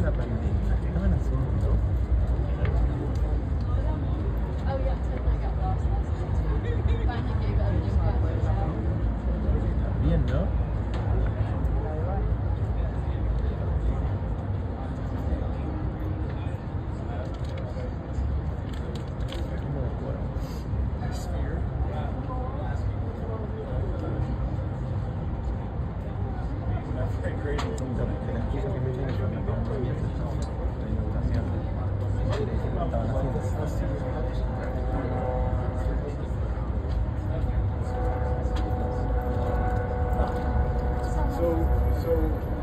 Vimos en la pandemia, ¿qué estaban haciendo? Oh yeah, totally got lost last night. Finally gave up. So, so